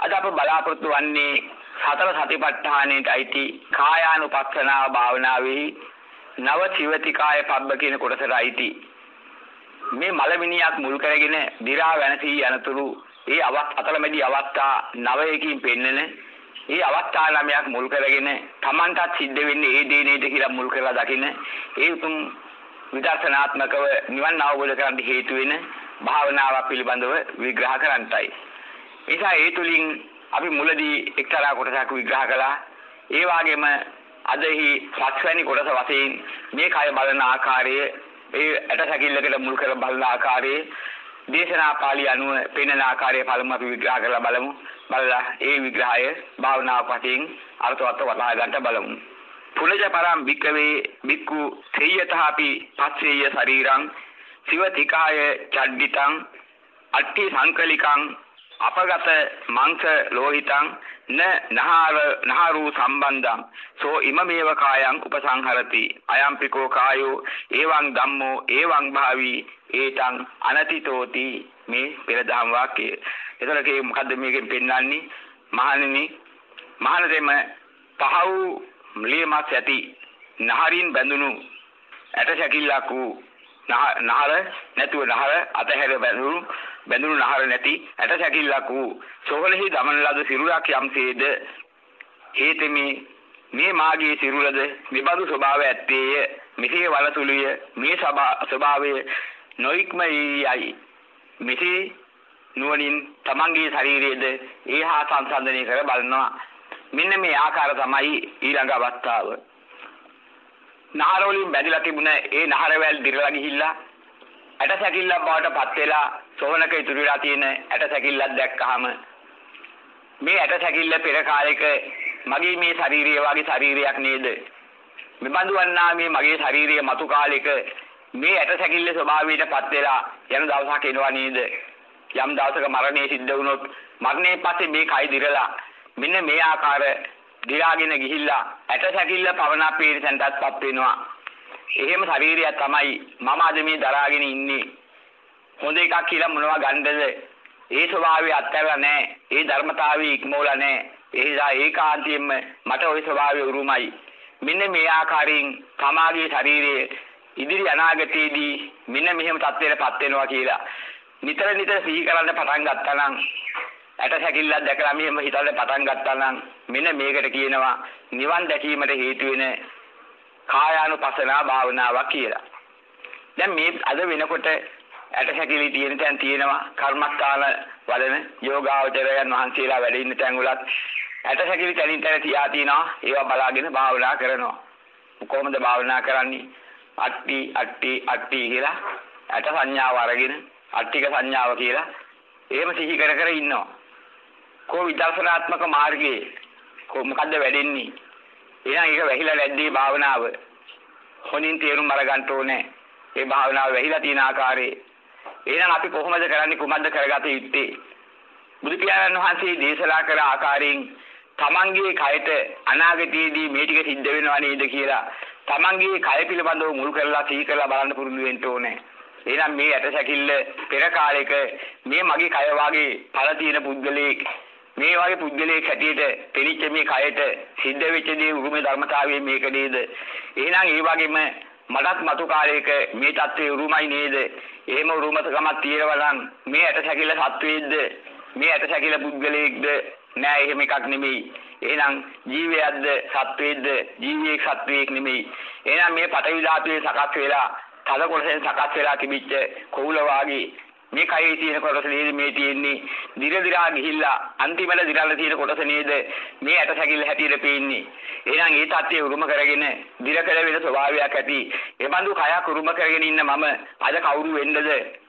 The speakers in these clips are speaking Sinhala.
අද අප බලාපොරොත්තු වන්නේ සතර සතිපට්ඨානයට අයිති කායානුපස්සනාව භාවනාවේ නව චිවතිකාය පබ්බ කියන කොටසට අයිති මේ මලමිනියක් මුල් කරගෙන දි รา වෙනසී යනතුරු ඒ අවත් අතලමැදි අවස්ථා නවයකින් පෙන්නන ඒ අවස්ථා ළමයක් මුල් කරගෙන Tamanටත් සිද්ධ වෙන්නේ ඒ දේ නේද කියලා මුල් කරලා දකින්න ඒ උතුම් විදර්ශනාත්මකව නිවන් අවබෝධ කරගන්න හේතු වෙන භාවනාව පිළිබඳව විග්‍රහ කරන්නයි. නිසා ඒ තුලින් අපි මුලදී එක්තරා කොටසක් විග්‍රහ කළා. ඒ වගේම අදහි පස්වැනි කොටස වශයෙන් මේ කය බලන ආකාරය ඒ ඇටසැකිල්ලකට මුල් කර බලන ආකාරයේ දේශනා පාළි අනුව පෙනෙන ආකාරය පළමු අපි විග්‍රහ කරලා බලමු. බලලා ඒ විග්‍රහය භාවනාව වශයෙන් අර්ථවත් වටහා ගන්න බලමු. පුනජ පරම් වික්කවේ බික්කු තේයතහපි පස්සේය ශරීරං සිවතිකාය චඩ්ඩිතං අට්ටි සංකලිකං අපගත මංස ලෝහිතං න නහාර නහරු සම්බන්ධං සෝ ඉමමේව කායං උපසංහරති අයම්පිකෝ කායෝ එවං ධම්මෝ එවං භාවි ඒතං අනතිතෝති මේ පෙර දහම් වාක්‍යය. එතකොට මොකද්ද මේකෙන් පෙන්වන්නේ? මහණෙනි මහණදෙම පහ වූ ම්ලියමත් ඇති නහරින් බැඳුණු ඇට සැකිල්ලක් වූ නහර නැතුව නහර අතහැර බැඳුණු බැඳුණු නහර නැති ඇට සැකිල්ලක් වූ සෝහලෙහි දමන ලද සිරුරක් යම්සේද? හේතෙමි මේ මාගේ සිරුරද නිබඳු ස්වභාවය ඇත්තේය. මෙසේ වලතුලිය මේ ස්වභාවය නොයික්ම යයි මෙසේ නුවණින් තමන්ගේ ශරීරයේද ඒහා සංසන්දනය කර බලනවා. මෙන්න මේ ආකාර තමයි ඊළඟ අවස්ථාව. නහර වලින් බැඳලා තිබුණ ඒ නහරවැල් දිරලා ගිහිල්ලා ඇට සැකිල්ලක් බවට පත් වෙලා සෝනක ඉතුරු වෙලා තියෙන ඇට සැකිල්ලක් දැක්කහම මේ ඇට සැකිල්ල පෙර කාලෙක මගේ මේ ශාරීරිය වගේ ශරීරයක් නේද? මෙබඳු වන්නා මේ මගේ ශරීරයේ මතු කාලෙක මේ ඇට සැකිල්ල ස්වභාවයට පත් වෙලා යන දවසක් එනවා නේද? යම් දවසක මරණය සිද්ධ වුණොත් මරණයෙන් පස්සේ මේ කයි දිරලා මෙන්න මේ ආකාර දිරාගෙන ගිහිල්ලා ඇට සැකිල්ල පවනා පීරිසන්ටත්පත් වෙනවා. එහෙම ශරීරය තමයි මම අද මේ දරාගෙන ඉන්නේ. හොඳ එකක් කියලා මොනවා ගන්නද? ඒ ස්වභාවය අත්හැරලා නැහැ. ඒ ධර්මතාවය ඉක්මවලා නැහැ. එහිසා ඒකාන්තයෙන්ම මට ওই ස්වභාවය උරුමයි. මෙන්න මේ ආකාරයෙන් තමාගේ ශරීරයේ ඉදිරි අනාගතයේදී මෙන්න මෙහෙම තත්ත්වයකටපත් වෙනවා කියලා. නිතර නිතර සිහි කරන්න පටන් ගත්තා නම් ඇට සැකිල්ලක් දැකලා මෙහෙම හිතන්න පටන් ගත්තා නම් මෙන්න මේකට කියනවා නිවන් දැකීමට හේතු වෙන කායානුපසනා භාවනාවක් කියලා. දැන් මේ අද වෙනකොට ඇටසැකිලි තියෙන තැන් තියෙනවා. කර්මස්ථාන වඩන යෝගාවචරයන් වහන්සේලා වැඩ ඉන්න තැන් වලත් ඇටසැකිලි තැනින් තැන තියා තිනවා. ඒවා බලාගෙන භාවනා කරනවා. කොහොමද භාවනා කරන්නේ? අට්ටි අට්ටි අට්ටි කියලා ඇට සංඥාව අරගෙන අට්ටික සංඥාව කියලා එහෙම සිහි කර කර ඉන්නවා. කෝ විදර්ශනාත්මක මාර්ගයේ? කො මොකද්ද වැඩෙන්නේ? එහෙනම් ඒක වැහිලා නැද්දී භාවනාව හොනින් තේරුම් අරගන්න ඕනේ. ඒ භාවනාව වැහිලා තියෙන ආකාරයේ එහෙනම් අපි කොහොමද කරන්නේ කුමක්ද කරගත යුත්තේ? බුදු පියාණන් වහන්සේ දේශනා කළ ආකාරයෙන් තමන්ගේ කයට අනාගතයේදී මේ ටික සිද්ධ වෙනව නේද කියලා තමන්ගේ කය පිළිබඳව මුල් කරලා සිහි කරලා බලන්න පුරුදු වෙන්න ඕනේ. එහෙනම් මේ ඇටසැකිල්ල පෙර කාලෙක මේ මගේ කය වාගේ පළ තියෙන පුද්ගලයෙක් මේ වගේ පුද්ගලයෙක් හැටියට පෙනිච්ච මේ කයට සිද්ධ වෙච්ච දේ උරුමේ ධර්මතාවය මේක නේද? එහෙනම් ඒ වගේම මටත් මතු කාලයක මේ தත්ත්වයේ උරුමයි නේද? එහෙම උරුමකමක් තියෙනවා නම් මේ ඇට සැකිල්ල සත්වයේද? මේ ඇට සැකිල්ල පුද්ගලයෙක්ද? නෑ එහෙම එකක් නෙමෙයි. එහෙනම් ජීවයක්ද සත්වයේද? ජීවියෙක් සත්වයෙක් නෙමෙයි. එහෙනම් මේ පටවි ධාතුවේ සකස් වෙලා තද කොටසෙන් සකස් වෙලා තිබිච්ච කොහුල වාගේ මේ කයේ තියෙන කොටස නේද මේ තියෙන්නේ? දිර දිරා ගිහිල්ලා අන්තිමට දිරලා තියෙන කොටස නේද මේ ඇට සැකිල්ල හැටියට පේන්නේ? එහෙනම් ඒ தත්ත්වය උරුම කරගෙන දිරකල වෙන ස්වභාවයක් ඇති. එබඳු කයක් උරුම කරගෙන ඉන්න මම අද කවුරු වෙන්නද?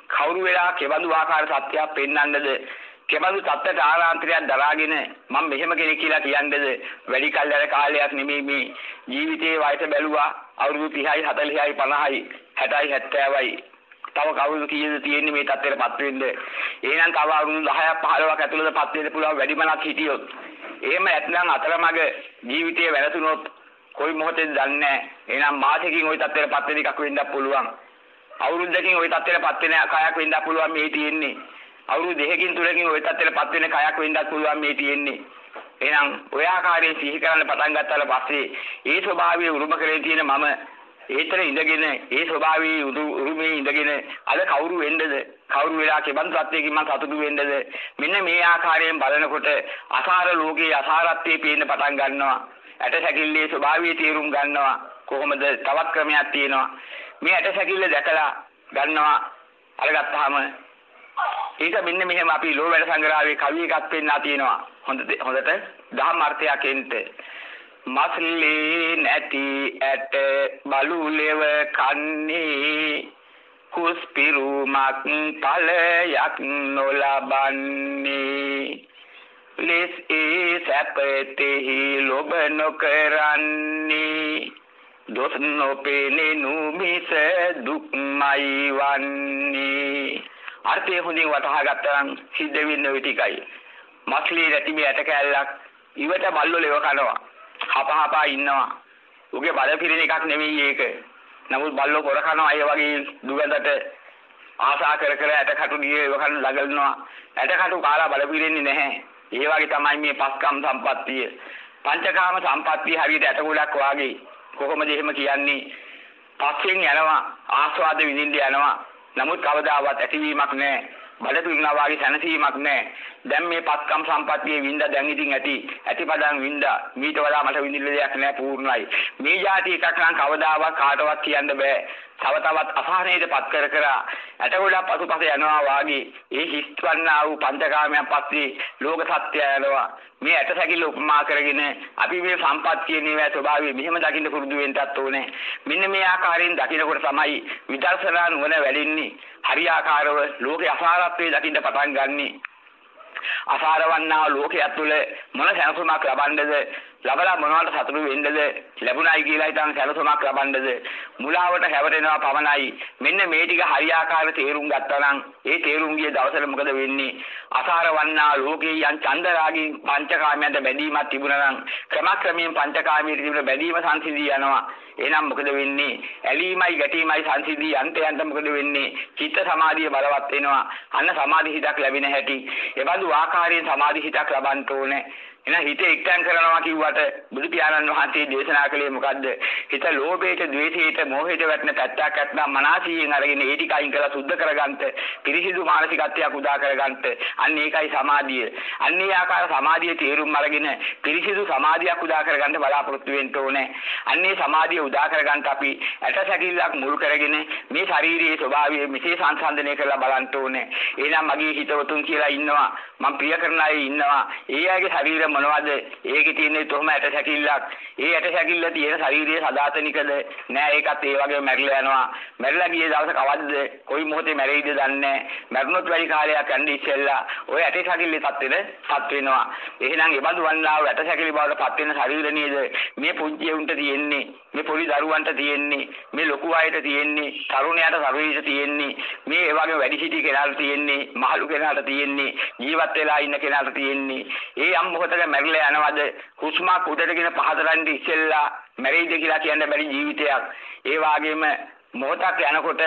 කවුරු වෙලා කෙබඳු ආකාර සත්‍යයක් පෙන්වන්නද? කෙබඳු තත්ත්වයට ආරාන්තරයක් දරාගෙන මම මෙහෙම කෙනෙක් කියලා කියන්නේද? වැඩි කල්යර කාලයක් නෙමෙයි මේ ජීවිතයේ වයස බැලුවා අවුරුදු 30යි 40යි 50යි 60යි 70යි. තව කවුරු කීයද තියෙන්නේ මේ තත්ත්වයටපත් වෙන්න. එහෙනම් තව අවුරුදු 10ක් 15ක් ඇතුළතපත් වෙන්න පුළුවන් වැඩි මනක් හිටියොත්. එහෙම නැත්නම් අතරමඟ ජීවිතය වැළතුනොත් කොයි මොහොතේද දන්නේ නැහැ. එහෙනම් මාසෙකින් ওই තත්ත්වයටපත් වෙන එකක් වෙන්නත් පුළුවන්. අවුරුද්දකින් ওই තත්ත්වයටපත් වෙන කයක් වෙන්නත් පුළුවන් මේ තියෙන්නේ. අවුරුදු දෙකකින් තුනකින් ওই තත්ත්වෙටපත් වෙන කයක් වෙන්නත් පුළුවන් මේ තියෙන්නේ. එහෙනම් ඔය ආකාරයෙන් සිහි කරන්න පටන් ගත්තාට පස්සේ ඒ ස්වභාවය උරුම කරේ තියෙන මම ඒතර ඉඳගෙන ඒ ස්වභාවී උරුමේ ඉඳගෙන අද කවුරු වෙන්නද? කවුරු වෙලා කෙබඳු සත්‍යයකින් මම සතුටු වෙන්නද? මෙන්න මේ ආකාරයෙන් බලනකොට අසාර ලෝකයේ අසාරත්වයේ පේන්න පටන් ගන්නවා. ඇට සැකිල්ලේ ස්වභාවය තේරුම් ගන්නවා. කොහොමද තවත් ක්‍රමයක් තියෙනවා. මේ ඇට සැකිල්ල දැකලා ගන්නවා අරගත්තාම. ඒක මෙන්න මෙහෙම අපි ලෝවැඩ සංග්‍රහයේ කවි එකක් පෙන්නලා තියෙනවා. හොඳ හොඳට දහම් අර්ථයක් එන්න. මස්ලේ නැති ඇට බලුලෙව කන්නේ. කුස්පිරුමක් ඵලයක් නොලබන්නේ. ලෙස් ඒ සැපතෙහි ලොබ නොකරන්නේ. දොස් නොපෙනේ නුමිස දුක්මයි වන්නේ. අර්ථය හොඳින් වටහා ගත්තා නම් සිද්ධ වෙන්නේ ওই ටිකයි. මස්ලී නැති මේ ඇට කැල්ලක් ඉවට බල්ලෝ ලෙව කනවා. හපහපා ඉන්නවා. උගේ බල පිරින එකක් නෙමෙයි ඒක. නමුත් බල්ලෝ පොර කනවා අය වගේ දුගඳට ආසා කර කර ඇට කටු දිගේ ඒව කන ළඟලනවා ඇට කටු කාලා බල පිරෙන්නේ නැහැ. ඒ වගේ තමයි මේ පස්කම් සම්පත්තිය. පංචකාම සම්පත්තිය හරියට ඇට ගොඩක් වාගේ කොහොමද එහෙම කියන්නේ? පස්සෙන් යනවා ආස්වාද විඳින්න යනවා. නමුත් කවදාවත් ඇතිවීමක් නැහැ. බඩ පිරුණා වාගේ සැනසීමක් නැහැ. දැන් මේ පත්කම් සම්පත්තියේ වින්දා දැන් ඉතින් ඇති. ඇතිපදන් වින්දා මීට වඩා මට විඳින්න දෙයක් නැහැ පූර්ණයි. මේ જાති එකක් නම් කවදාවත් කාටවත් කියන්න බෑ. තව තවත් අසහනයටපත් කර කර ඇට ගොඩක් පසුපස යනවා වාගේ ඒ හිස්වන්නා වූ පංචකාමයන් පස්සේ ලෝක සත්‍යය යනවා මේ ඇට සැකිල්ල උපමා කරගෙන අපි මේ සම්පත් කියන ඒවා ස්වභාවය මෙහෙම දකින්න පුරුදු වෙන්නත් ඕනේ. මෙන්න මේ ආකාරයෙන් දකිනකොට තමයි විදර්ශනා නුවණ වැඩින්නේ හරියාකාරව ලෝකේ අසාරත්වයේ දකින්න පටන් ගන්නේ. අසාරවන්නා ලෝකයක් තුළ මොන සැනසුමක් ලබන්නේද? ලබලා මොනවට සතුටු වෙන්නේද? ලැබුණයි කියලා හිතන් සැලසුමක් ලබන්නේද? මුලාවට හැවටෙනවා පමණයි. මෙන්න මේ ටික හරියාකාර තේරුම් ගත්තා නම් ඒ තේරුම් ගිය දවසට මොකද වෙන්නේ? අසාරවන්නා ලෝකේ යන් චන්දරාගින් පංචකාමයට බැඳීමක් තිබුණා නම් ක්‍රමක්‍රමයෙන් පංචකාමයට තිබුණ බැඳීම සංසිඳී යනවා. එහෙනම් මොකද වෙන්නේ? ඇලීමයි ගැටීමයි සංසිඳී අන්තයන්ට මොකද වෙන්නේ? චිත්ත සමාධිය බලවත් වෙනවා. අන්න සමාධි හිතක් ලැබෙන හැටි. එබඳු ආකාරයෙන් සමාධි හිතක් ලබන්න ඕනේ. එහෙනම් හිත එක්තෙන් කරනවා කිව්වට බුදු පියාණන් වහන්සේ දේශනා කළේ මොකද්ද? හිත ලෝභයට, ද්වේෂයට, මෝහයට වැටෙන පැත්තක් නැත්නම් මනසියෙන් අරගෙන ඒ ටික අයින් කරලා සුද්ධ කරගන්න, පිරිසිදු මානසිකත්වයක් උදා කරගන්න. අන්න ඒකයි සමාධිය. අන්න ඒ ආකාර සමාධිය තේරුම් අරගෙන පිරිසිදු සමාධියක් උදා කරගන්න බලාපොරොත්තු වෙන්න ඕනේ. අන්න ඒ සමාධිය උදා කරගන්න අපි ඇට සැකිල්ලක් මුල් කරගෙන මේ ශාරීරියේ ස්වභාවය මෙසේ සංසන්දනය කරලා බලන්න ඕනේ. එහෙනම් මගේ හිතවතුන් කියලා ඉන්නවා. මම ප්‍රිය කරන අය ඉන්නවා. ඒ අයගේ ශරීර මොනවද? ඒකේ තියෙන්නේ තොම ඇට සැකිල්ලක්. ඒ ඇට සැකිල්ල තියෙන ශරීරයේ සදාතනිකද? නෑ ඒකත් ඒ වගේම මැරිලා යනවා. මැරිලා ගිය දවස කවද්ද? කොයි මොහොතේ මැරෙයිද දන්නේ මැරුණොත් වැඩි කාලයක් යන්නේ ඉස්සෙල්ලා ඔය ඇට සැකිල්ලේ තත්ත්වෙද පත් වෙනවා. එහෙනම් ඒ බඳු වන්නා වූ ඇට සැකිලි බවට පත් වෙන ශරීර නේද? මේ පුංචි උන්ට තියෙන්නේ. මේ පොඩි දරුවන්ට තියෙන්නේ. මේ ලොකු අයට තියෙන්නේ. තරුණයාට ශරීරයට තියෙන්නේ. මේ ඒ වගේ වැඩි සිටි කෙනාට තියෙන්නේ. මහලු කෙනාට තියෙන්නේ. ජීවත් වෙලා ඉන්න කෙනාට තියෙන්නේ. ඒ යම් මොහොතක මොහොතක මැරිලා යනවද? හුස්මක් උඩටගෙන පහතරන්ට ඉස්සෙල්ලා මැරෙයිද කියලා කියන්න බැරි ජීවිතයක්. ඒ වගේම මොහොතක් යනකොට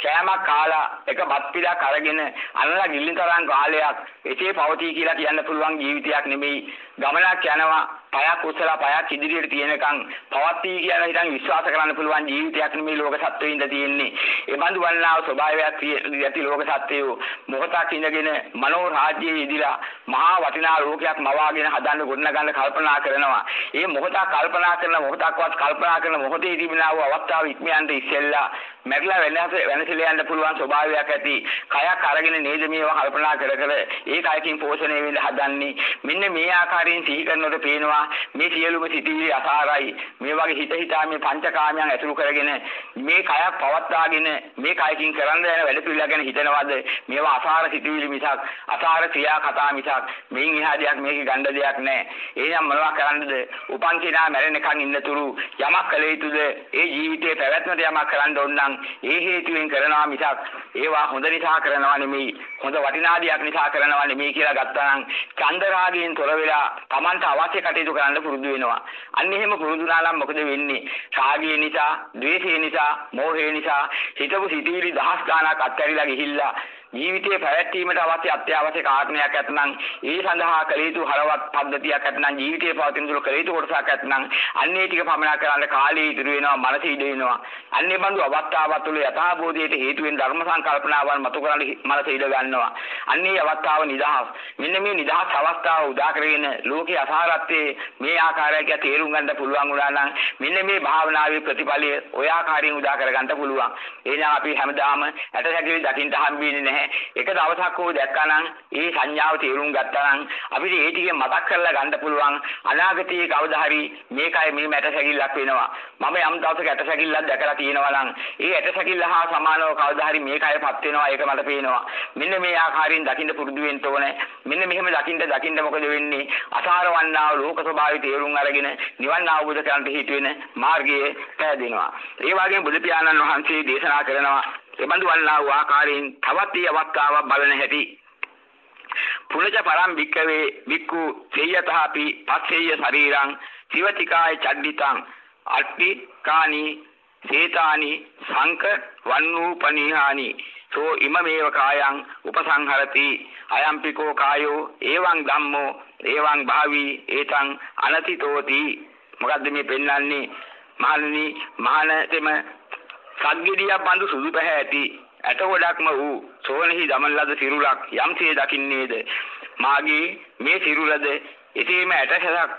කෑමක් කාලා එක බත් පිටක් අරගෙන අනලා ගිල්ලි තරම් කාලයක් එසේ පවතී කියලා කියන්න පුළුවන් ජීවිතයක් නෙමෙයි. ගමනක් යනවා පයක් උස්සලා පයක් ඉදිරියට තියෙනකන් පවත්ී කියලා හිතන් විශ්වාස කරන්න පුළුවන් ජීවිතයක් නෙමෙයි ලෝක සත්වයින්ද තියෙන්නේ. ඒ බඳු වන්නා ස්වභාවයක් ඇති ලෝක සත්වයෝ මොහොතක් ඉඳගෙන මනෝ රාජ්‍යයේ ඉදිලා මහා වටිනා ලෝකයක් මවාගෙන හදන්න ගොඩනගන්න කල්පනා කරනවා. ඒ මොහොතක් කල්පනා කරන මොහොතක්වත් කල්පනා කරන මොහොතේ තිබෙනා වූ අවස්ථාව ඉක්මයන්ට ඉස්සෙල්ලා මැරිලා වෙනස වෙනසලා යන්න පුළුවන් ස්වභාවයක් ඇති කයක් අරගෙන නේද මේවා කල්පනා කර කර ඒ කයකින් පෝෂණය වෙන්න හදන්නේ. මෙන්න මේ ආකාරයෙන් සිහි කරනකොට පේනවා වෙනවා මේ සියලුම සිටිවිලි අසාරයි. මේ වගේ හිත හිතා මේ පංචකාමයන් ඇසුරු කරගෙන මේ කයක් පවත්වාගෙන මේ කයකින් කරන්න යන වැඩ පිළිවෙල ගැන හිතනවද? මේවා අසාර සිටිවිලි මිසක් අසාර ක්‍රියා කතා මිසක් මේන් එහා දෙයක් මේකේ ගණ්ඩ දෙයක් නැහැ එහෙනම් මොනවා කරන්නද? උපන් කෙනා මැරෙනකන් ඉන්නතුරු යමක් කළ යුතුද? ඒ ජීවිතේ පැවැත්මට යමක් කරන්න ඕන නම් ඒ හේතුවෙන් කරනවා මිසක් ඒවා හොඳ නිසා කරනවා නෙමෙයි හොඳ වටිනා දෙයක් නිසා කරනවා නෙමෙයි කියලා ගත්තා නම් චන්දරාගයෙන් තොර වෙලා Tamanට අවශ්‍ය කටයුතු කටයුතු කරන්න පුරුදු වෙනවා. අන්න එහෙම පුරුදු වුණානම් මොකද වෙන්නේ? රාගය නිසා, ද්වේෂය නිසා, මෝහය නිසා හිතපු සිටිවිලි දහස් ගාණක් අත්හැරිලා ගිහිල්ලා ජීවිතයේ පැවැත්වීමට අවශ්‍ය අත්‍යවශ්‍ය කාරණයක් ඇතනම් ඒ සඳහා කළ යුතු හරවත් පද්ධතියක් ඇතනම් ජීවිතයේ පවතින දුර කළ යුතු කොටසක් ඇතනම් අන්නේ ටික පමනා කරන්න කාලය ඉදිරි වෙනවා මනස ඉඩ වෙනවා. අන්නේ බඳු අවස්ථාවක් තුළ යථාබෝධයට හේතු වෙන ධර්ම සංකල්පනාවන් මතු කරන්න මනස ඉඩ ගන්නවා. අන්නේ අවස්ථාව නිදහස්. මෙන්න මේ නිදහස් අවස්ථාව උදා කරගෙන ලෝකේ අසාරත්වයේ මේ ආකාරයක තේරුම් ගන්න පුළුවන් වුණා නම් මෙන්න මේ භාවනාවේ ප්‍රතිඵලය ඔය ආකාරයෙන් උදා කරගන්න පුළුවන්. එහෙනම් අපි හැමදාම ඇට සැකිලි දකින්න හම්බෙන්නේ නැහැ. එක දවසක් හෝ දැක්කනම් ඒ සංඥාව තේරුම් ගත්තා නම් අපිට ඒ ටික මතක් කරලා ගන්න පුළුවන්. අනාගතයේ කවදා හරි මේකයි මේ මැට සැකිල්ලක් වෙනවා. මම යම් දවසක ඇට සැකිල්ලක් දැකලා තියෙනවා නම් ඒ ඇට සැකිල්ල හා සමානව කවදා හරි මේකයපත් වෙනවා. ඒක මට පේනවා. මෙන්න මේ ආකාරයෙන් දකින්න පුරුදු වෙන්න ඕනේ. මෙන්න මෙහෙම දකින්න දකින්න මොකද වෙන්නේ? අසාර වන්නා ලෝක ස්වභාවය තේරුම් අරගෙන නිවන් අවබෝධ කරගන්න හිත වෙන මාර්ගයේ පැහැදෙනවා. ඒ වගේම බුදු පියාණන් වහන්සේ දේශනා කරනවා එබඳු වන්නා වූ ආකාරයෙන් තවත් ඊ අවස්ථාවක් බලන හැටි. පුනජ පරම් භික්කවේ භික්ඛු සේයතහපි පස්සේය ශරීරං සිවතිකාය චඩ්ඩිතං අට්ටි කානි සේතානි සංක වන්නූපනීහානි. සෝ ඉමමේව කායං උපසංහරති. අයම්පිකෝ කායෝ එවං ධම්මෝ එවං භාවි ඒතං අනතිතෝති. මොකද්ද මේ පෙන්වන්නේ? මහණනි මහානතෙම සග්ගෙඩියක් බඳු සුදු පැහැ ඇති. ඇට ගොඩක්ම වූ සෝනෙහි දමන ලද සිරුරක් යම්සේ දකින්නේද? මාගේ මේ සිරුරද එසේම ඇටසලක්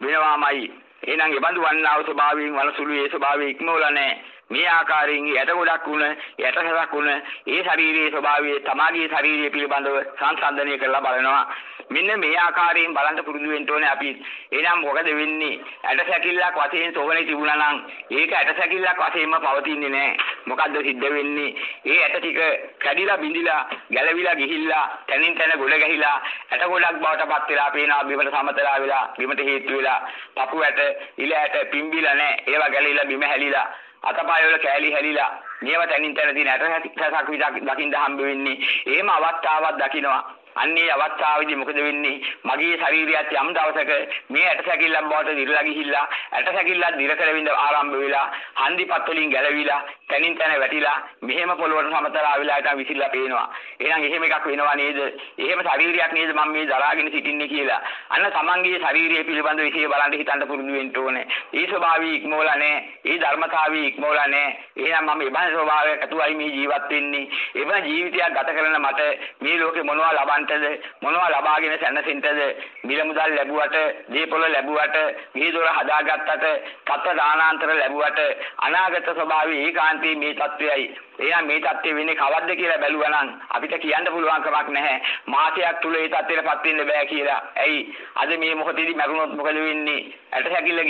වෙනවාමයි. එහෙනම් ඒ බඳු වන්නා වූ ස්වභාවයෙන් වනසුළු ඒ ස්වභාවය ඉක්මවලා නැහැ. මේ ආකාරයෙන් යට ගොඩක් වුණ යටසලක් වුණ ඒ ශාරීරියේ ස්වභාවය තමාගේ ශාරීරිය පිළිබඳව සංසන්දනය කරලා බලනවා. මෙන්න මේ ආකාරයෙන් බලන්න පුරුදු වෙන්න ඕනේ අපි. එහෙනම් මොකද වෙන්නේ? ඇට සැකිල්ලක් වශයෙන් සෝවනේ තිබුණා නම් ඒක ඇට සැකිල්ලක් වශයෙන්ම පවතින්නේ නැහැ. මොකද්ද සිද්ධ වෙන්නේ? ඒ ඇට ටික කැඩිලා බිඳිලා ගැලවිලා ගිහිල්ලා තනින් තන ගොඩ ගැහිලා ඇට ගොඩක් බවට පත් වෙලා පේනවා බිමට සමතලා වෙලා බිමට හේතු වෙලා. පපු ඇට ඉල ඇට පිම්බිලා නැහැ. ඒවා ගැලවිලා බිම හැලිලා. අතපය වල කෑලි හැලිලා මේව තනින් තන දින ඇට සැසක් විතක් දකින්න හම්බ වෙන්නේ. එහෙම අවස්ථාවක් දකිනවා. අන්නේ අවස්ථාවේදී මොකද වෙන්නේ? මගේ ශරීරයත් යම් දවසක මේ ඇටසැකිල්ලක් බවට දිරලා ගිහිල්ලා ඇටසැකිල්ලක් දිර කරවින්ද ආරම්භ වෙලා හන්දිපත් වලින් ගැලවිලා තනින් තන වැටිලා මෙහෙම පොළොවට සමතලා වෙලා ඉතින් විසිරලා පේනවා. එහෙනම් එහෙම එකක් වෙනවා නේද? එහෙම ශරීරයක් නේද මම මේ දරාගෙන සිටින්නේ කියලා. අන්න තමන්ගේ ශරීරය පිළිබඳව විශේෂ බලන්න හිතන්න පුරුදු වෙන්න ඕනේ. ඒ ස්වභාවය ඉක්මවලා නැහැ. ඒ ධර්මතාවය ඉක්මවලා නැහැ. එහෙනම් මම ඉබන් ස්වභාවයක් ඇතුවයි මේ ජීවත් වෙන්නේ. එවන ජීවිතයක් ගත කරන මට මේ ලෝකේ මොනවා ලබන්න ලැබුවටද? මොනවා ලබාගෙන සැනසෙන්නද? මිල මුදල් ලැබුවට දීපොළ ලැබුවට ගිහිදොර හදාගත්තට තත්ත්ව දානාන්තර ලැබුවට අනාගත ස්වභාවය ඒකාන්තී මේ தත්වයයි එයා මේ தත්ත්වය වෙන්නේ කවද්ද කියලා බැලුවා නම් අපිට කියන්න පුළුවන් කමක් නැහැ. මාසයක් තුල මේ தත්ත්වයටපත් වෙන්න බෑ කියලා. ඇයි? අද මේ මොහොතේදී මරුණොත් මොකද වෙන්නේ? ඇට හැකිල්ල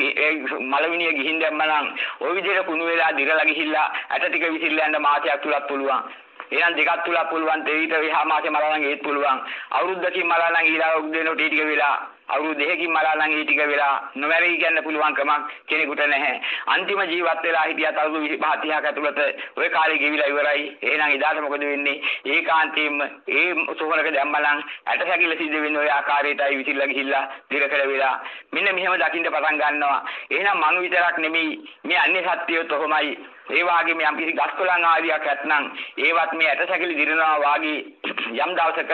මලවිනිය ගිහින් දැම්මනම් ওই විදිහට කුණු වෙලා දිරලා ගිහිල්ලා ඇට ටික විසිරලා යන්න මාසයක් තුලත් පුළුවන්. එහෙනම් දෙකක් තුලක් පුළුවන් දෙවිත විහා මාසේ මරා නම් ඒත් පුළුවන් අවුරුද්දකින් මරා නම් ඊළඟ දෙනකොට ටික වෙලා අවුරුදු දෙකකින් මරා නම් ඒ ටික වෙලා නොමැරී කියන්න පුළුවන් කමක් කෙනෙකුට නැහැ අන්තිම ජීවත් වෙලා හිටියත් අවුරුදු 25 30ක් ඇතුළත ওই කාලේ ගෙවිලා ඉවරයි එහෙනම් එදාට මොකද වෙන්නේ ඒකාන්තයෙන්ම ඒ සෝහනක දැම්මනම් ඇටසැකිල්ල සිද්ධ වෙන්නේ ওই ආකාරයටයි විසිරලා ගිහිල්ලා දිරකල වෙලා මෙන්න මෙහෙම දකින්න පටන් ගන්නවා එහෙනම් මනු විතරක් නෙමෙයි මේ අන්‍ය සත්‍යයත් ඔහොමයි ඒ වගේම යම් කිසි ගස්කොලන් ආදියක් ඇත්නම් ඒවත් මේ ඇටසැකිලි දිරනවා වාගේ යම් දවසක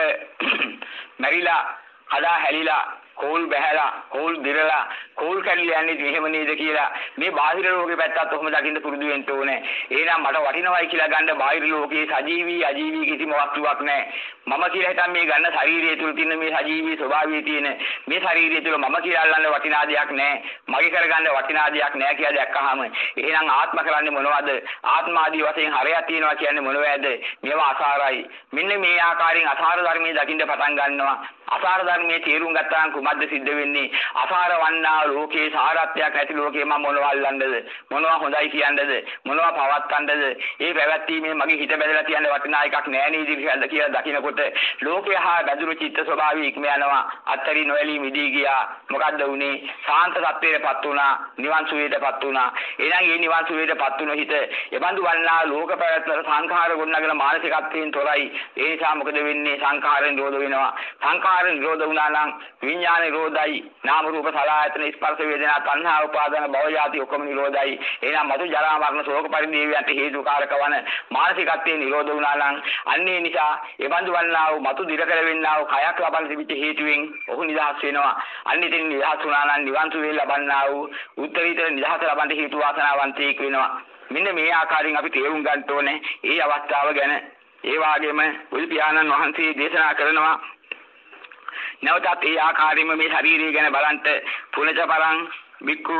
මැරිලා හදා හැලිලා කෝල් බහැලා කෝල් දිරලා කෝල් කැඩිලා යන්නේ එහෙම නේද කියලා මේ බාහිර ලෝකේ පැත්තත් ඔහොම දකින්න පුරුදු වෙන්න ඕනේ. එහෙනම් මට වටිනවයි කියලා ගන්න බාහිර ලෝකේ සජීවී අජීවී කිසිම වස්තුවක් නැහැ. මම කියලා හිතන් මේ ගන්න ශරීරය තුල තියෙන මේ සජීවී ස්වභාවය තියෙන මේ ශරීරය තුල මම කියලා අල්ලන්න වටිනා දෙයක් නැහැ. මගේ කරගන්න වටිනා දෙයක් නැහැ කියලා දැක්කහම එහෙනම් ආත්ම කරන්නේ මොනවද? ආත්මාදී වශයෙන් හරයක් තියෙනවා කියන්නේ මොනවද? මේවා අසාරයි. මෙන්න මේ ආකාරයෙන් අසාර ධර්මයේ දකින්න පටන් ගන්නවා. අසාර ධර්මයේ තේරුම් ගත්තාම කුමක්ද සිද්ධ වෙන්නේ? අසාර වන්නා ලෝකේ සාරත්වයක් ඇති ලෝකේ මම මොනවා අල්ලන්නද? මොනවා හොඳයි කියන්නද? මොනවා පවත්තන්නද? ඒ පැවැත්ීමේ මගේ හිත බැදලා තියන්න වටිනා එකක් නෑ නේද කියලා දකිනකොට ලෝකේ හා බැඳුණු චිත්ත ස්වභාවය ඉක්ම යනවා. අත්තරි නොඇලී මිදී ගියා. මොකද්ද වුනේ? සාන්ත සත්‍යයටපත් වුණා. නිවන් සුවයටපත් වුණා. එහෙනම් මේ නිවන් සුවයටපත් වුණු හිත එබඳු වන්නා ලෝක පැවැත්ම සංඛාර ගොඩනගන මානසිකත්වයෙන් තොරයි. ඒ නිසා මොකද වෙන්නේ? සංඛාරෙන් දෝද වෙනවා. සංඛාර සංඛාර නිරෝධ වුණා නම් විඥාන නිරෝධයි. නාම රූප සලආයතන ස්පර්ශ වේදනා තණ්හා උපාදාන භව ජාති ඔක්කොම නිරෝධයි. එහෙනම් මතු ජරා මරණ ශෝක පරිදේවයන්ට හේතු කාරක වන මානසිකත්වයේ නිරෝධ වුණා නම් අන්නේ නිසා එබඳු වන්නා වූ මතු දිර කර වෙන්නා වූ කයක් ලබන තිබිච්ච හේතුවෙන් ඔහු නිදහස් වෙනවා. අන්නේ තින් නිදහස් වුණා නම් නිවන් සුවේ ලබන්නා වූ උත්තරීතර නිදහස ලබන්න හේතු වාසනාවන්තයෙක් වෙනවා. මෙන්න මේ ආකාරයෙන් අපි තේරුම් ගන්න ඕනේ ඒ අවස්ථාව ගැන. ඒ වගේම බුදු පියාණන් වහන්සේ දේශනා කරනවා නැවතත් ඒ ආකාරයෙන්ම මේ ශරීරය ගැන බලන්ට පුනච පරං බික්කු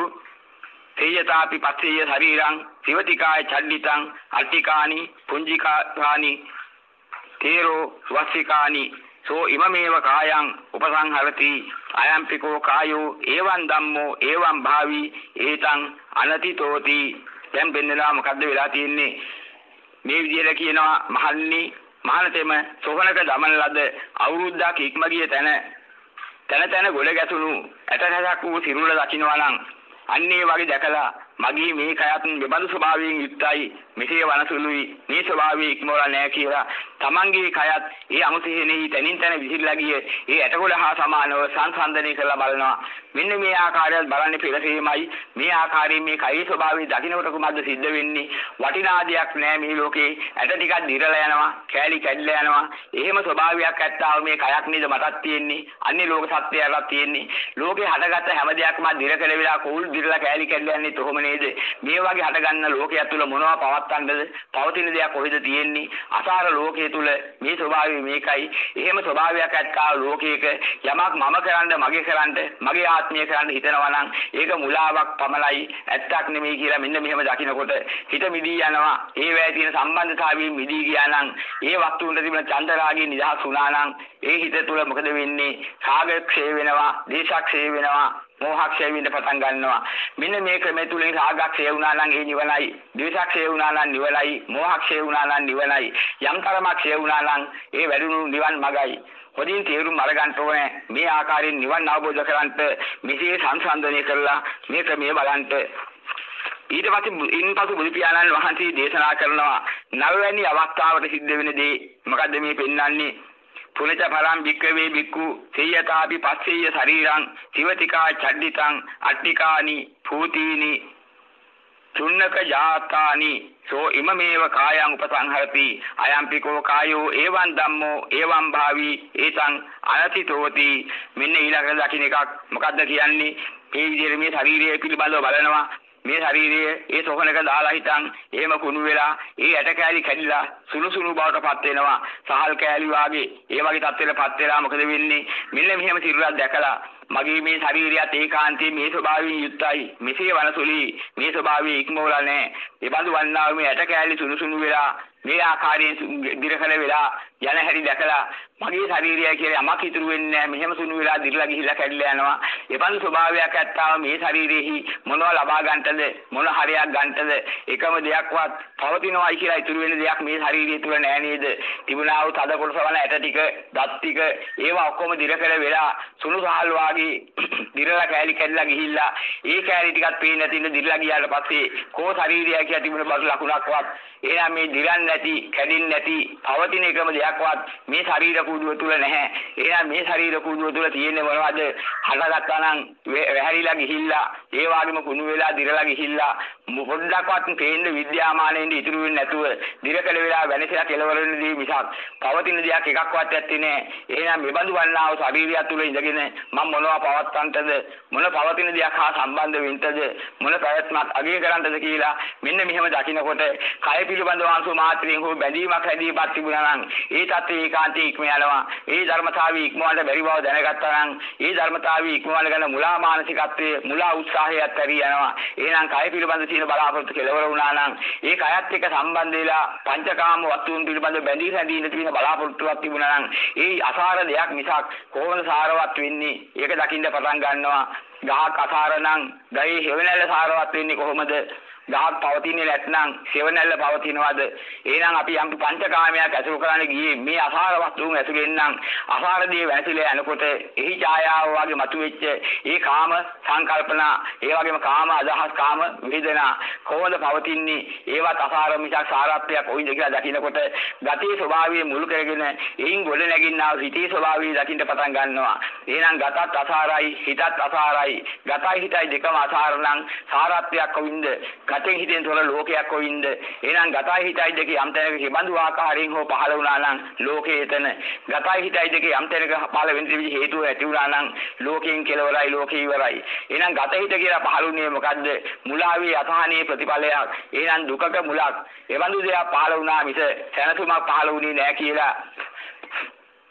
තේයතාපි පස්සේය ශරීරං සිවතිකාය චඩ්ඩිතං අට්ටිකානි පුංජිකානි තේරෝ වස්සිකානි සෝ ඉමමේව කායං උපසංහරති අයම්පිකෝ කායෝ එවං ධම්මෝ එවං භාවි ඒතං අනතිතෝති. දැන් බෙන්දලා මොකද්ද වෙලා තියෙන්නේ? මේ විදිහට කියනවා මහන්නේ මහානතෙම සෝහනක දමන ලද අවුරුද්දක් ඉක්ම ගිය තැන තන තන ගොඩ ගැසුණු ඇටසැසක් වූ සිරුර දකින්නවා නම් අන්නේ වගේ දැකලා මගේ මේ කයත් මෙබඳු ස්වභාවයෙන් යුක්තයි මෙසේ වනසුළුයි මේ ස්වභාවය ඉක්මවලා නැහැ කියලා තමන්ගේ කයත් ඒ අමුතෙහි තනින් තන විසිරලා ගිය ඒ ඇටකොළ හා සමානව සංසන්දනය කරලා බලනවා. මෙන්න මේ ආකාරයට බලන්නේ පෙරසීමයි. මේ ආකාරයෙන් මේ කයේ ස්වභාවය දකින්නකොට කොහොමද සිද්ධ වෙන්නේ? වටිනා දෙයක් නෑ මේ ලෝකේ. ඇට ටිකක් දිරලා යනවා කෑලි කැඩලා යනවා. එහෙම ස්වභාවයක් ඇත්තාව මේ කයක් නේද මටත් තියෙන්නේ? අන්නේ ලෝක සත්‍යයලක් තියෙන්නේ. ලෝකේ හටගත්ත හැම දෙයක්ම දිර කළ වෙලා කෝල් දිරලා කෑලි කැඩලා යන්නේ කොහොම නේද? මේ වගේ හටගන්න ලෝකයක් තුල මොනවා පවත්තන්නද පවතින දෙයක් කොහෙද තියෙන්නේ? අසාර ලෝකයේ තුල මේ ස්වභාවය මේකයි. එහෙම ස්වභාවයක් ඇත්තා ලෝකයක යමක් මම කරන්න මගේ කරන්න මගේ ආත්මය කරන්න හිතනවා නම් ඒක මුලාවක් පමණයි. ඇත්තක් නෙමෙයි කියලා මෙන්න මෙහෙම දකිනකොට හිත මිදී යනවා. ඒ වේ තියෙන සම්බන්ධතාවයෙන් මිදී ගියා නම් ඒ වස්තුන්ට තිබෙන චන්දරාගී නිදහස් වුණා නම් ඒ හිත තුළ මොකද වෙන්නේ? රාග ක්ෂය වෙනවා දේශ ක්ෂය වෙනවා. මෝහක්ෂය වෙන්න පටන් ගන්නවා. මෙන්න මේ ක්‍රමය තුලින් රාගක්ෂය වුණා නම් ඒ නිවනයි ද්වේෂක්ෂය වුණා නම් නිවනයි මෝහක්ෂය වුණා නම් නිවනයි යම් තරමක්ෂය වුණා නම් ඒ වැඩුණු නිවන් මගයි. හොඳින් තේරුම් අරගන්න ඕනේ. මේ ආකාරයෙන් නිවන් අවබෝධ කරගන්නට මෙසේ සංසන්දනය කරලා මේ ක්‍රමයේ බලන්ට. ඊට පස්සේ ඉන්පසු බුදු පියාණන් වහන්සේ දේශනා කරනවා නවවැනි අවස්ථාවට සිද්ධ වෙන දේ මොකද්ද මේ පෙන්වන්නේ? පුනච පරම් භික්කවේ භික්ඛු සියතාපි පස්සෙය ශරීරං සිවතිකා චඩ්ඩිතං අට්ටිකානි භූතීනි තුන්නක ජාතානි සෝ ඉමමේව කායං උපසංහරති අයම්පිකෝ කායෝ එවං ධම්මෝ එවං භාවි ඒතං අනතිතෝති මෙන්න ඊළඟ දකින්න එකක් මොකද්ද කියන්නේ? මේ විදිහට මේ ශරීරය පිළිබඳව බලනවා. මේ ශරීරයේ ඒ සොහනක දාලා හිටන් එහෙම කුණු වෙලා ඒ ඇට කෑලි කැඩිලා සුළු සුළු බවටපත් වෙනවා. සහල් කෑලි වාගේ ඒ වගේ තත්ත්වයකටපත් වෙලා මොකද වෙන්නේ? මෙන්න මෙහෙම සිරුරක් දැකලා මගේ මේ ශරීරයත් ඒකාන්තයෙන් මේ ස්වභාවයෙන් යුක්තයි. මෙසේ වනසුලි. මේ ස්වභාවය ඉක්මවලා නැහැ. ඒ බඳු වන්නා මේ ඇට කෑලි සුළු සුළු වෙලා මේ ආකාරයෙන් දිරකල වෙලා යන හැටි දැකලා මගේ ශරීරය කියලා යමක් ඉතුරු වෙන්නේ නැහැ. මෙහෙම සුණු වෙලා දිරලා ගිහිල්ලා කැඩිලා යනවා. එපන් ස්වභාවයක් ඇත්තාම මේ ශරීරෙහි මොනවා ලබා ගන්නටද මොන හරයක් ගන්නටද එකම දෙයක්වත් පවතිනවායි කියලා ඉතුරු වෙන දෙයක් මේ ශරීරය තුල නැහැ නේද? තිබුණා වූ තද කොටස වල ඇට ටික දත් ටික ඒවා ඔක්කොම දිරකල වෙලා සුණු සහල් වාගේ දිරලා කෑලි කැඩිලා ගිහිල්ලා ඒ කෑලි ටිකත් පේන්නේ නැති ඉන්න දිරලා ගියාට පස්සේ කෝ ශරීරය කියලා තිබුණ බඩ ලකුණක්වත් එහෙනම් මේ දිරන්නේ නැති කැඩෙන්නේ නැති පවතින එකම දෙයක්වත් මේ ශරීර කූඩුව තුල නැහැ. එහෙනම් මේ ශරීර කූඩුව තුල තියෙන්නේ මොනවද? හටගත්තා නම් වැහැරිලා ගිහිල්ලා ඒ වගේම කුණු වෙලා දිරලා ගිහිල්ලා පොඩ්ඩක්වත් පේන්න විද්‍යාමානෙන් ඉතුරු වෙන්නේ නැතුව දිරකල වෙලා වෙනසලා කෙලවර වෙනදී මිසක් පවතින දෙයක් එකක්වත් ඇත්තේ නැහැ. එහෙනම් මෙබඳු වන්නා වූ ශරීරය තුල ඉඳගෙන මම මොනවා පවත්තන්ටද මොන පවතින දෙයක් හා සම්බන්ධ වෙන්නද මොන ප්‍රයත්නක් අගය කරන්නද කියලා මෙන්න මෙහෙම දකිනකොට කය පිළිබඳව අංශු මාත්‍රයෙන් හෝ බැඳීමක් හැදීපත් තිබුණා නම් ඒ තත්ත්වය ඒකාන්තී ඉක්ම යනවා. ඒ ධර්මතාවය ඉක්මවන්න බැරි බව දැනගත්තා නම් ඒ ධර්මතාවය ඉක්මවන්න ගන්න මුලා මානසිකත්වයේ මුලා උත්සාහයත් ඇරී යනවා. එහෙනම් කය පිළිබඳ තියෙන බලාපොරොත්තු කෙලවර වුණා නම් ඒ කයත් එක්ක සම්බන්ධ වෙලා පංචකාම වස්තුන් පිළිබඳ බැඳී රැඳී තියෙන බලාපොරොත්තුවක් තිබුණා නම් ඒ අසාර දෙයක් මිසක් කොහොමද සාරවත් වෙන්නේ? ඒක දකින්න පටන් ගන්නවා. ගහක් අසාර නම් ගහේ හේවණල්ල සාරවත් වෙන්නේ කොහොමද? ගහක් පවතින්නේ නැත්නම් සෙවණැල්ල පවතිනවද? එහෙනම් අපි යම් පංචකාමයක් ඇසුරු කරන්න ගියේ මේ අසාර වස්තුන් ඇසුරෙන් නම් අසාරදී වැසිලා යනකොට එහි ඡායාව වගේ මතුවෙච්ච ඒ කාම සංකල්පනා ඒ වගේම කාම අදහස් කාම වේදනා කොහොමද පවතින්නේ? ඒවත් අසාර මිසක් සාරත්වයක් කොයිද කියලා දකිනකොට ගතේ ස්වභාවය මුල් කරගෙන එයින් ගොඩ නැගින්නා හිතේ ස්වභාවය දකින්න පටන් ගන්නවා. එහෙනම් ගතත් අසාරයි හිතත් අසාරයි. ගතයි හිතයි දෙකම අසාර නම් සාරත්වයක් කොයින්ද ගතෙන් හිතෙන් තොර ලෝකයක් කොයින්ද එහෙනම් ගතයි හිතයි දෙක යම් තැනක හිබඳු ආකාරයෙන් හෝ පහළ වුණා නම් ලෝකයේ එතන. ගතයි හිතයි දෙක යම් තැනක පහළ වෙන හේතුව ඇති වුණා නම් ලෝකයෙන් කෙලවරයි ලෝකේ ඉවරයි. එහෙනම් ගත හිත කියලා පහළුනේ මොකද්ද? මුලාවේ අසහනයේ ප්‍රතිඵලයක්. එහෙනම් දුකක මුලක්. එවන්දු දෙයක් පහළ වුණා මිස සැනසුමක් පහළ වුණේ නැහැ කියලා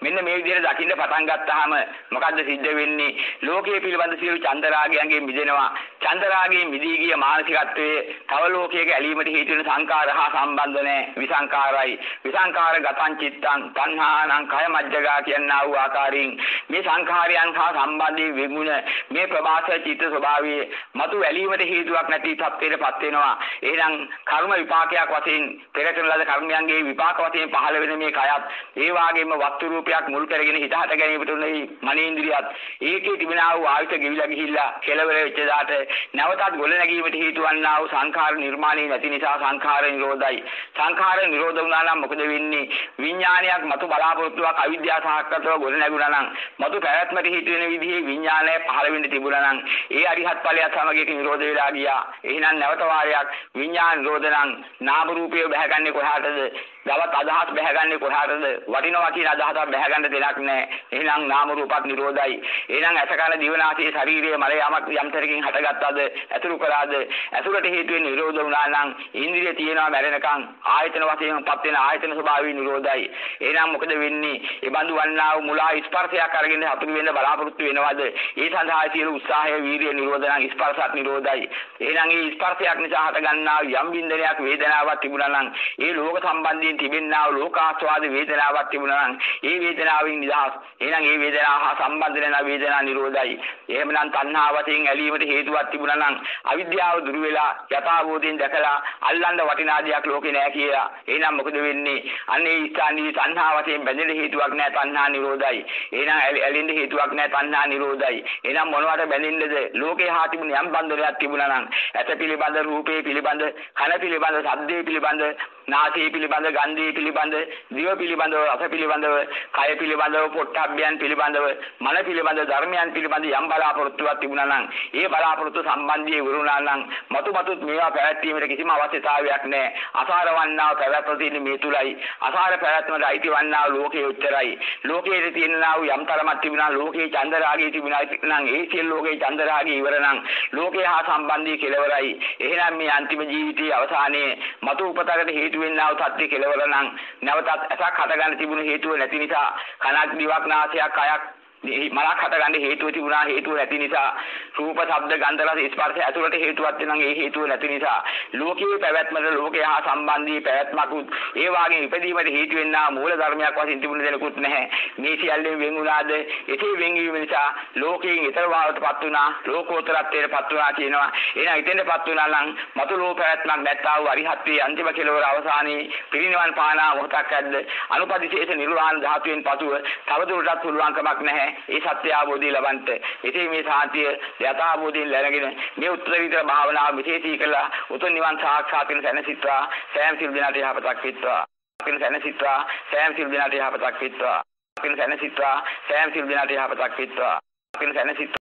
මෙන්න මේ විදිහට දකින්න පටන් ගත්තාම මොකද්ද සිද්ධ වෙන්නේ? ලෝකයේ පිළිබඳ සියලු චන්දරාගයන්ගෙන් මිදෙනවා. චන්දරාගයෙන් මිදී ගිය මානසිකත්වයේ තව ලෝකයක ඇලීමට හේතු වෙන සංකාර හා සම්බන්ධ නැහැ. විසංකාරයි. විසංකාර ගතං චිත්තං තණ්හානං කය මජ්ජගා කියනා වූ ආකාරයෙන් මේ සංඛාරයන් හා සම්බන්ධී විගුණ මේ ප්‍රභාස චිත්ත ස්වභාවයේ මතු ඇලීමට හේතුවක් නැති තත්ත්වයටපත් වෙනවා. එහෙනම් කර්ම විපාකයක් වශයෙන් පෙර කරන ලද කර්මයන්ගේ විපාක වශයෙන් පහළ වෙන මේ කයත් ඒ වාගේම වස්තු රූපයක් මුල් කරගෙන හිත හට ගැනීමට උනේ මනේන්ද්‍රියත් ඒකේ තිබෙනා වූ ආයත ගෙවිලා ගිහිල්ලා කෙලවර වෙච්ච දාට නැවතත් ගොඩ නැගීමට හේතු වන්නා වූ සංඛාර නිර්මාණය නැති නිසා සංඛාර නිරෝධයි. සංඛාර නිරෝධ වුණා නම් මොකද වෙන්නේ? විඥානයක් මතු බලාපොරොත්තුවක් අවිද්‍යාව සහගතව ගොඩ නැගුණා නම් මතු පැවැත්මට හේතු වෙන විදිහේ විඥානය පහළ වෙන්න තිබුණා නම් ඒ අරිහත් ඵලයත් සමග ඒක නිරෝධ වෙලා ගියා. එහෙනම් නැවත වාරයක් විඥාන නිරෝධ නම් නාම රූපය බහගන්නේ කොහාටද? ගවත් අදහස් බහගන්නේ කොහාටද වටිනවා කියන අදහසක් බහගන්න දෙයක් නැහැ. එහෙනම් නාම රූපත් නිරෝධයි. එහෙනම් අසකල දිවනාසී ශරීරයේ මල යමක් යම්තරකින් හටගත්තද අතුරු කරාද අතුරට හේතු වෙන නිරෝධ වුණා නම් ඉන්ද්‍රිය තියෙනවා මැරෙනකන් ආයතන වශයෙන් පත් වෙන ආයතන ස්වභාවය නිරෝධයි. එහෙනම් මොකද වෙන්නේ? ඒ බඳු වන්නා වූ මුලා ස්පර්ශයක් අරගෙන හතුරු වෙන්න බලාපොරොත්තු වෙනවද? ඒ සඳහා සියලු උත්සාහය වීර්ය නිරෝධ නම් ස්පර්ශات නිරෝධයි. එහෙනම් මේ ස්පර්ශයක් නිසා හටගන්නා යම් බින්දනයක් වේදනාවක් තිබුණා නම් ඒ ලෝක සම්බන්ධයෙන් වශයෙන් තිබෙනා වූ ලෝකාස්වාද වේදනාවක් තිබුණා නම් ඒ වේදනාවෙන් නිදහස්. එහෙනම් ඒ වේදනාව හා සම්බන්ධ වෙන වේදනා නිරෝධයි. එහෙමනම් තණ්හා වශයෙන් ඇලීමට හේතුවක් තිබුණා නම් අවිද්‍යාව දුරු වෙලා යථාභූතයෙන් දැකලා අල්ලන්න වටිනා දෙයක් ලෝකේ නැහැ කියලා. එහෙනම් මොකද වෙන්නේ? අන්න ඒ ස්ථානයේ තණ්හා වශයෙන් බැඳෙන හේතුවක් නැහැ තණ්හා නිරෝධයි. එහෙනම් ඇලෙන්න හේතුවක් නැහැ තණ්හා නිරෝධයි. එහෙනම් මොනවට බැඳින්නද? ලෝකේ හා තිබුණ යම් බන්ධනයක් තිබුණා නම් ඇත පිළිබඳ රූපේ පිළිබඳ කන පිළිබඳ ශබ්දේ පිළිබඳ නාසය පිළිබඳ ගන්ධය පිළිබඳ දිව පිළිබඳව රස පිළිබඳව කය පිළිබඳව පොට්ටබ්බයන් පිළිබඳව මන පිළිබඳ ධර්මයන් පිළිබඳ යම් බලාපොරොත්තුවක් තිබුණා නම් ඒ බලාපොරොත්තු සම්බන්ධයේ වුණා නම් මතු මතුත් මේවා පැවැත්වීමට කිසිම අවශ්‍යතාවයක් නැහැ. අසාර වන්නා පැවැත්ම තියෙන මේ තුලයි. අසාර පැවැත්මට අයිති වන්නා ලෝකයේ උත්තරයි ලෝකයේ තියෙනා වූ යම් තරමක් තිබුණා ලෝකයේ චන්දරාගයේ තිබුණා නම් ඒ සියලු ලෝකයේ චන්දරාගයේ ඉවර නම් ලෝකයේ හා සම්බන්ධී කෙලවරයි. එහෙනම් මේ අන්තිම ජීවිතයේ අවසානයේ මතු උපතකට හේතු හේතු වෙන්නා වූ සත්‍ය කෙලවර නම් නැවතත් ඇසක් හටගන්න තිබුණු හේතුව නැති නිසා කනක් දිවක් නාසයක් කයක් මලක් හටගන්න හේතුව තිබුණා. හේතුව නැති නිසා රූප ශබ්ද ගන්ධ රස ස්පර්ශ ඇතුළට හේතුවක් වෙනනම් ඒ හේතුව නැති නිසා ලෝකයේ පැවැත්මට ලෝකය හා සම්බන්ධී පැවැත්මකුත් ඒ වාගේ ඉපදීමට හේතු වෙන්නා මූල ධර්මයක් වශයෙන් තිබුණ දෙනකුත් නැහැ. මේ සියල්ලෙන් වෙන් වුණාද? එසේ වෙන්වීම නිසා ලෝකයෙන් ඊතර වාවටපත් වුණා. ලෝකෝත්තරත්වයටපත් වුණා කියනවා. එහෙනම් ඉතින්ටපත් වුණා නම් මතු ලෝ පැවැත්මක් නැත්තා වූ අරිහත්ත්වයේ අන්තිම කෙලවර අවසානයේ පිරිනිවන් පානා මොහොතක් ඇද්ද? අනුපදිශේෂ නිර්වාණ ධාතුවෙන් පසුව තවදුරටත් පුළුවන්කමක් නැහැ. ඒ සත්‍ය අවබෝධය ලබන්ට. ඉතින් මේ සාන්තිය යථාබෝධයෙන් දැනගෙන මේ උත්තරීතර භාවනාව විශේෂී කළා. උතුම් නිවන් සාක්ෂාත් වෙන සැනසීත්වා සෑම සිල් දිනට යහපතක් වෙත්වා. වෙන සැනසීත්වා සෑම සිල් දිනට යහපතක් වෙත්වා. වෙන සැනසීත්වා සෑම සිල් දිනට යහපතක් වෙත්වා. වෙන සැනසීත්වා